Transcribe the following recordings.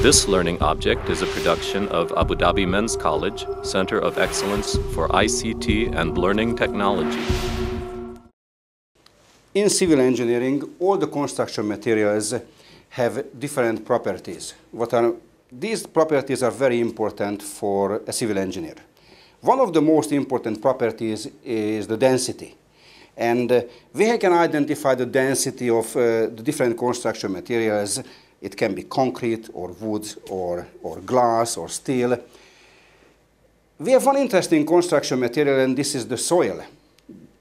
This learning object is a production of Abu Dhabi Men's College, Center of Excellence for ICT and Learning Technology. In civil engineering, all the construction materials have different properties. What are, these properties are very important for a civil engineer. One of the most important properties is the density. And uh, we can identify the density of uh, the different construction materials it can be concrete or wood or, or glass or steel. We have one interesting construction material, and this is the soil.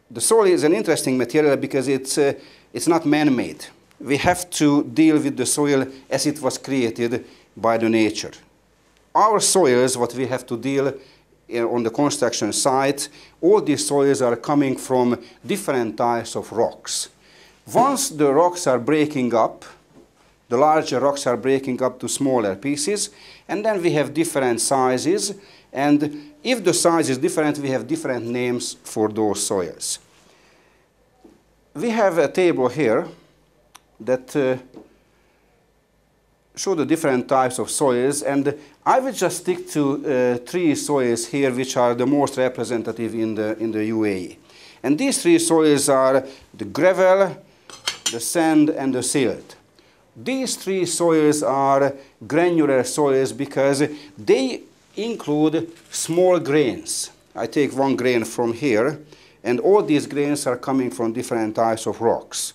The soil is an interesting material because it's, uh, it's not man-made. We have to deal with the soil as it was created by the nature. Our soils, what we have to deal uh, on the construction site, all these soils are coming from different types of rocks. Once the rocks are breaking up, the larger rocks are breaking up to smaller pieces, and then we have different sizes, and if the size is different, we have different names for those soils. We have a table here that uh, show the different types of soils, and I will just stick to uh, three soils here, which are the most representative in the, in the UAE. And these three soils are the gravel, the sand, and the silt. These three soils are granular soils because they include small grains. I take one grain from here, and all these grains are coming from different types of rocks.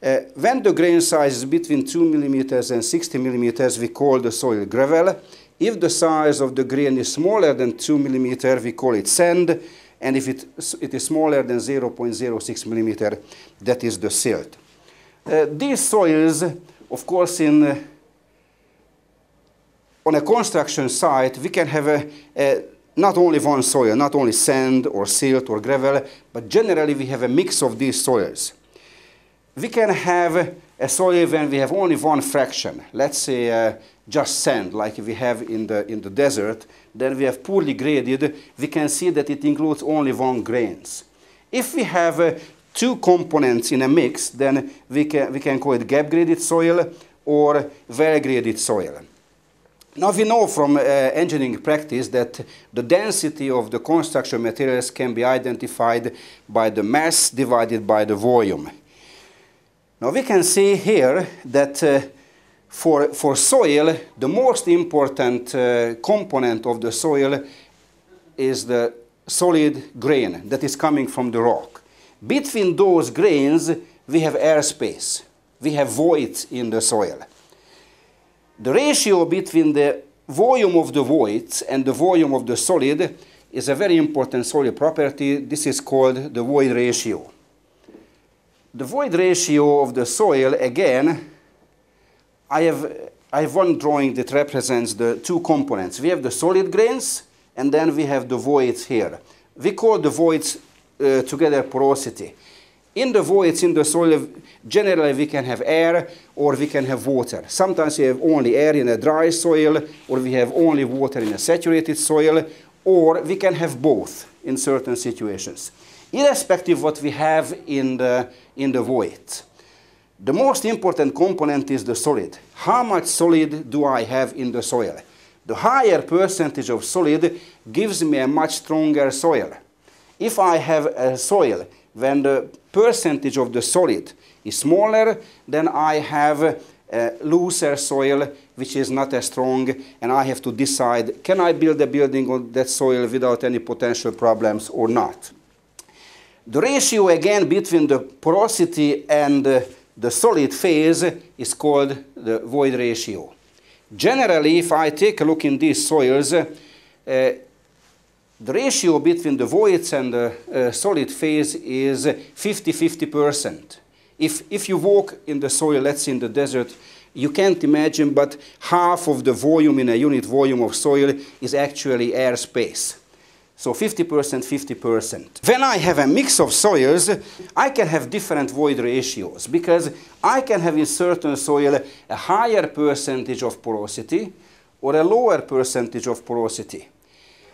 Uh, when the grain size is between 2 millimeters and 60 millimeters, we call the soil gravel. If the size of the grain is smaller than 2 millimeters, we call it sand. And if it, it is smaller than 0.06 millimeter, that is the silt. Uh, these soils of course, in, uh, on a construction site, we can have a, a, not only one soil, not only sand or silt or gravel, but generally we have a mix of these soils. We can have a soil when we have only one fraction, let's say uh, just sand, like we have in the, in the desert, then we have poorly graded, we can see that it includes only one grains. If we have uh, two components in a mix, then we can, we can call it gap-graded soil or well-graded soil. Now we know from uh, engineering practice that the density of the construction materials can be identified by the mass divided by the volume. Now we can see here that uh, for, for soil, the most important uh, component of the soil is the solid grain that is coming from the rock. Between those grains, we have airspace. We have voids in the soil. The ratio between the volume of the voids and the volume of the solid is a very important soil property. This is called the void ratio. The void ratio of the soil, again, I have, I have one drawing that represents the two components. We have the solid grains, and then we have the voids here. We call the voids uh, together porosity. In the voids in the soil, generally we can have air or we can have water. Sometimes we have only air in a dry soil or we have only water in a saturated soil or we can have both in certain situations. Irrespective what we have in the, in the void. The most important component is the solid. How much solid do I have in the soil? The higher percentage of solid gives me a much stronger soil. If I have a soil when the percentage of the solid is smaller, then I have a looser soil which is not as strong and I have to decide can I build a building on that soil without any potential problems or not. The ratio again between the porosity and uh, the solid phase is called the void ratio. Generally, if I take a look in these soils, uh, the ratio between the voids and the uh, solid phase is 50-50%. If, if you walk in the soil, let's say in the desert, you can't imagine, but half of the volume in a unit volume of soil is actually air space. So 50%, 50%. When I have a mix of soils, I can have different void ratios because I can have in certain soil a higher percentage of porosity or a lower percentage of porosity.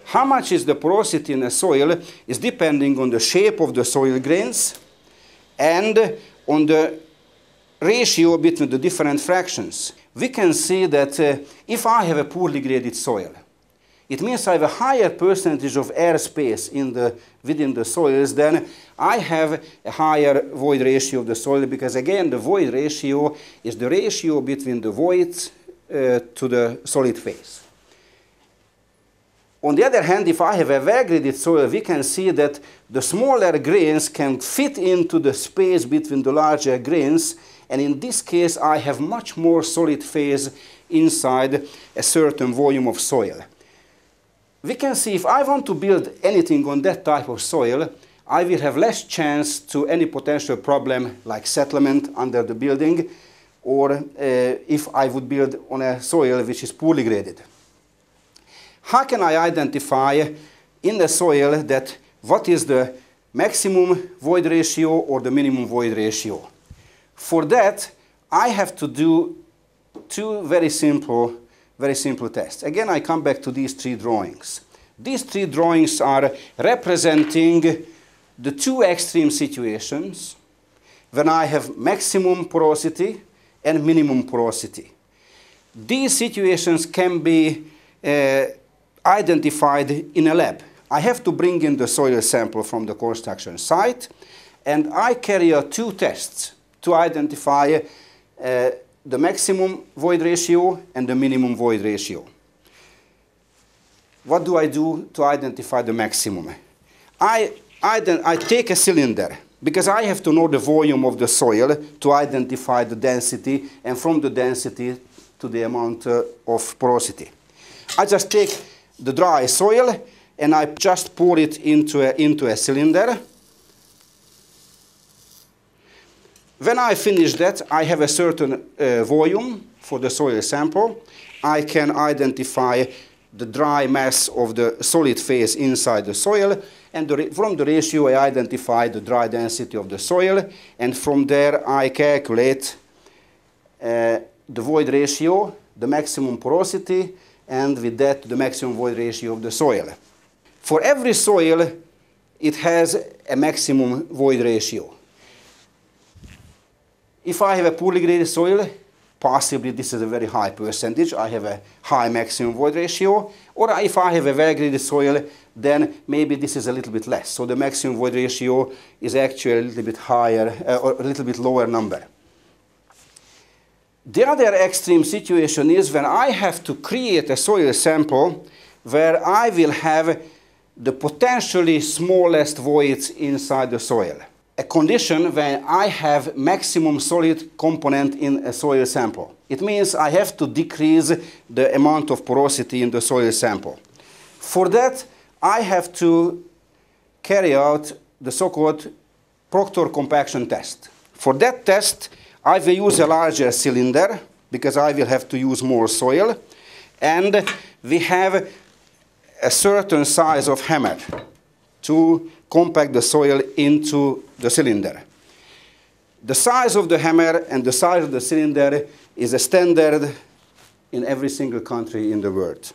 How much is the porosity in a soil is depending on the shape of the soil grains and on the ratio between the different fractions. we can see that uh, if I have a poorly graded soil, it means I have a higher percentage of air space in the, within the soils, then I have a higher void ratio of the soil because again the void ratio is the ratio between the void uh, to the solid phase. On the other hand, if I have a well-graded soil, we can see that the smaller grains can fit into the space between the larger grains, and in this case, I have much more solid phase inside a certain volume of soil. We can see if I want to build anything on that type of soil, I will have less chance to any potential problem like settlement under the building, or uh, if I would build on a soil which is poorly graded. How can I identify in the soil that what is the maximum void ratio or the minimum void ratio? For that, I have to do two very simple, very simple tests. Again, I come back to these three drawings. These three drawings are representing the two extreme situations when I have maximum porosity and minimum porosity. These situations can be uh, identified in a lab. I have to bring in the soil sample from the construction site, and I carry out two tests to identify uh, the maximum void ratio and the minimum void ratio. What do I do to identify the maximum? I, I, I take a cylinder because I have to know the volume of the soil to identify the density and from the density to the amount uh, of porosity. I just take the dry soil and I just pour it into a, into a cylinder. When I finish that, I have a certain uh, volume for the soil sample. I can identify the dry mass of the solid phase inside the soil, and the from the ratio I identify the dry density of the soil, and from there I calculate uh, the void ratio, the maximum porosity, and with that the maximum void ratio of the soil. For every soil, it has a maximum void ratio. If I have a poorly graded soil, possibly this is a very high percentage, I have a high maximum void ratio, or if I have a well graded soil, then maybe this is a little bit less. So the maximum void ratio is actually a little bit higher, uh, or a little bit lower number. The other extreme situation is when I have to create a soil sample where I will have the potentially smallest voids inside the soil. A condition when I have maximum solid component in a soil sample. It means I have to decrease the amount of porosity in the soil sample. For that, I have to carry out the so-called Proctor compaction test. For that test, I will use a larger cylinder because I will have to use more soil. And we have a certain size of hammer to compact the soil into the cylinder. The size of the hammer and the size of the cylinder is a standard in every single country in the world.